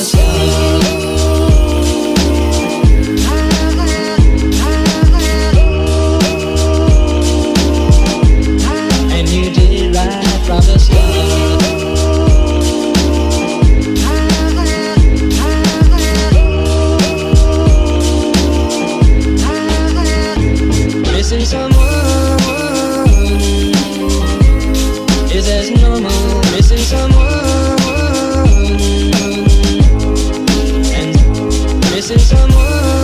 right missing